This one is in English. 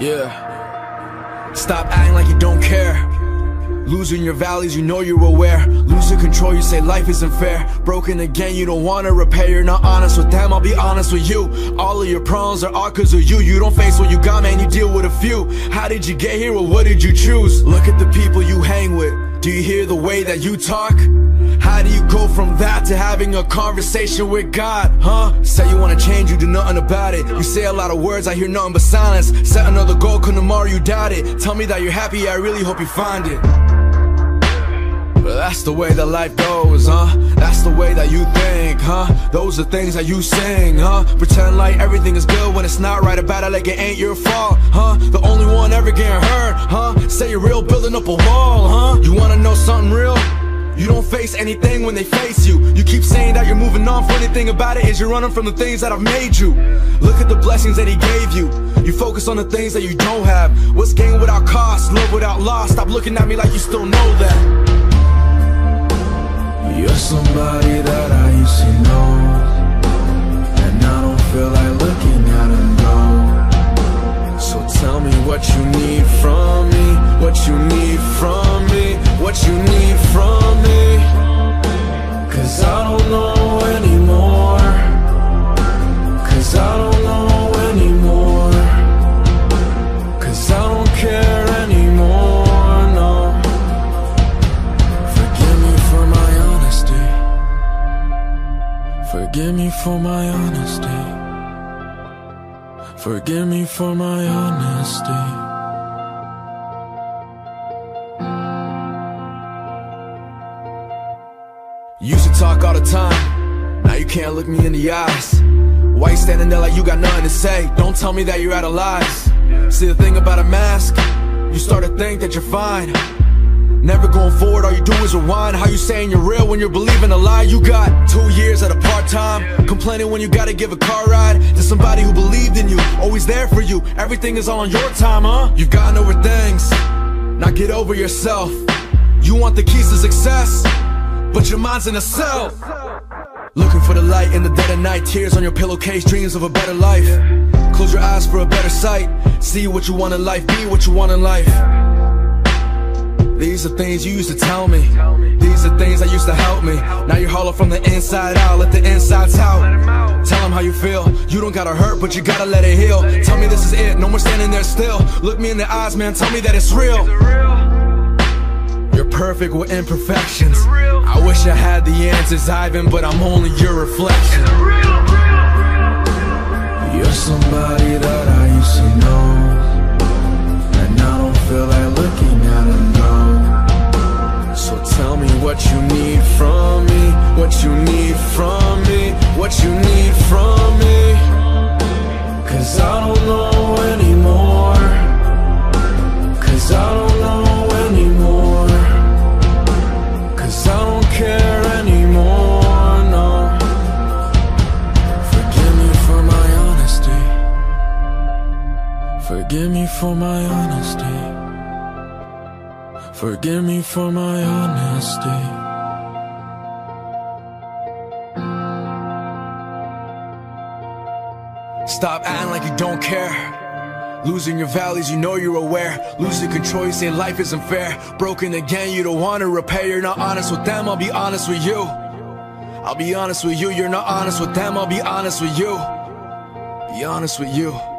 Yeah. Stop acting like you don't care. Losing your values, you know you're aware. Losing control, you say life isn't fair. Broken again, you don't wanna repair. You're not honest with them, I'll be honest with you. All of your problems are all cause of you. You don't face what you got, man, you deal with a few. How did you get here, or what did you choose? Look at the people you hang with. Do you hear the way that you talk? How do you go from that to having a conversation with God, huh? Say you wanna change, you do nothing about it You say a lot of words, I hear nothing but silence Set another tomorrow you doubt it Tell me that you're happy, I really hope you find it but that's the way that life goes, huh? That's the way that you think, huh? Those are things that you sing, huh? Pretend like everything is good when it's not right about it like it ain't your fault, huh? The only one ever getting hurt, huh? Say you're real, building up a wall, huh? You wanna know something real? You don't face anything when they face you You keep saying that you're moving on Funny thing about it is you're running from the things that have made you Look at the blessings that he gave you You focus on the things that you don't have. What's gain without cost, love without loss. Stop looking at me like you still know that. You're somebody that Forgive me for my honesty Forgive me for my honesty Used to talk all the time, now you can't look me in the eyes. Why you standing there like you got nothing to say? Don't tell me that you're out of lies. See the thing about a mask, you start to think that you're fine. Never going forward, all you do is rewind. How you saying you're real when you're believing a lie? You got two years at a part-time. Complaining when you gotta give a car ride To somebody who believed in you, always there for you. Everything is all on your time, huh? You've gotten over things, now get over yourself. You want the keys to success, but your mind's in a cell. Looking for the light in the dead of night. Tears on your pillowcase, dreams of a better life. Close your eyes for a better sight. See what you want in life, be what you want in life these are things you used to tell me. These are things that used to help me. Now you're hollow from the inside out. Let the insides out. Tell them how you feel. You don't gotta hurt, but you gotta let it heal. Tell me this is it, no more standing there still. Look me in the eyes, man, tell me that it's real. You're perfect with imperfections. I wish I had the answers, Ivan But I'm only your reflection what you need from me What you need from me What you need from me. Cause I don't know anymore. Cause I don't know anymore. Cause I don't care anymore, no. Forgive me for my honesty. Forgive me for my honesty Forgive me for my honesty. Stop acting like you don't care. Losing your values, you know you're aware. Losing control, you say life isn't fair. Broken again, you don't wanna repair. You're not honest with them, I'll be honest with you. I'll be honest with you, you're not honest with them I'll be honest with you. Be honest with you